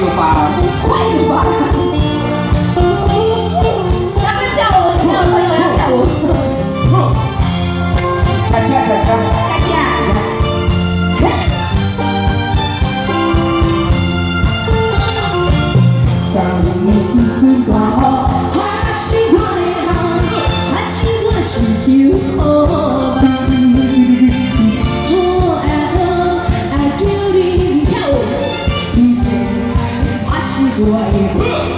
有吧？快点吧！我，叫我，我要跳舞。what you?